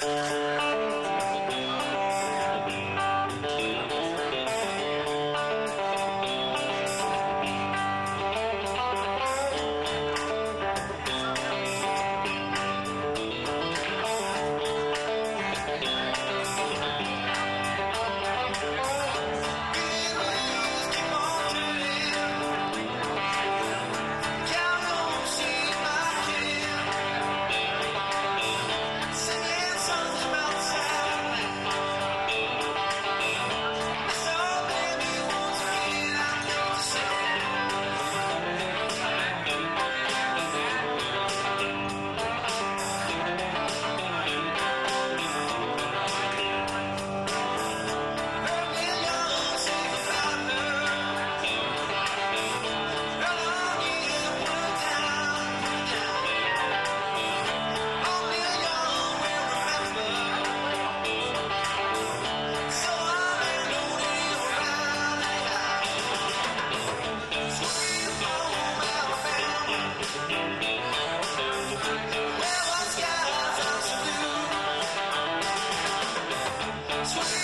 Bye. That's